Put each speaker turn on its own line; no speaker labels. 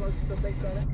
close to the big brother.